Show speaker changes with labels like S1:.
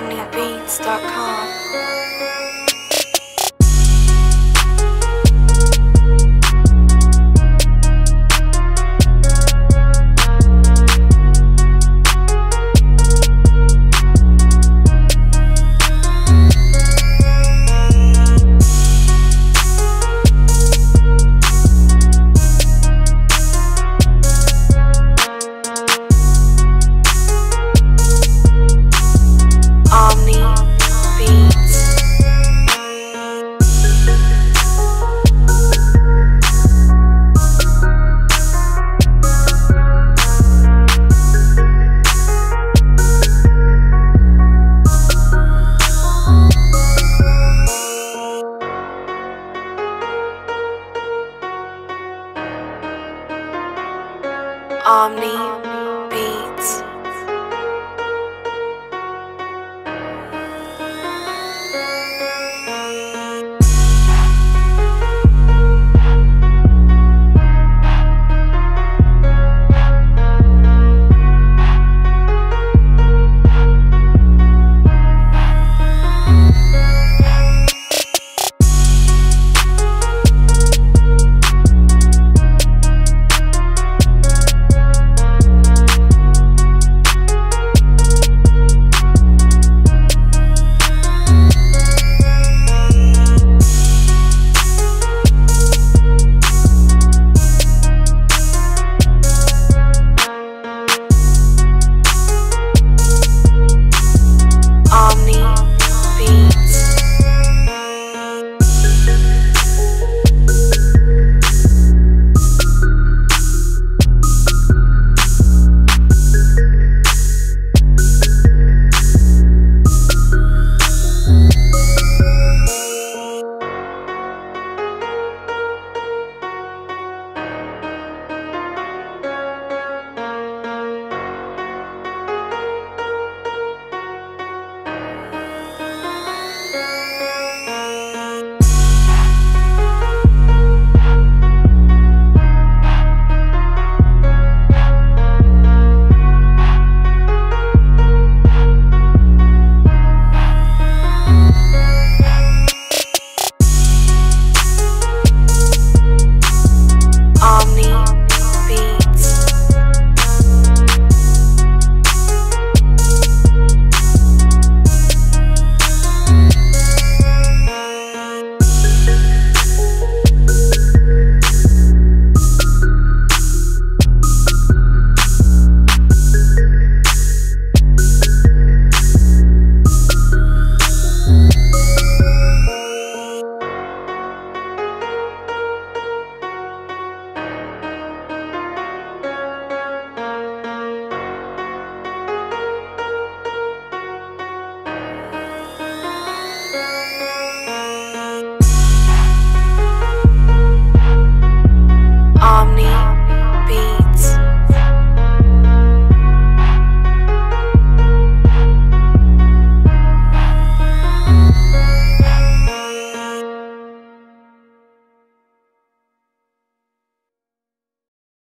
S1: omnibeats.com. Omni Beats.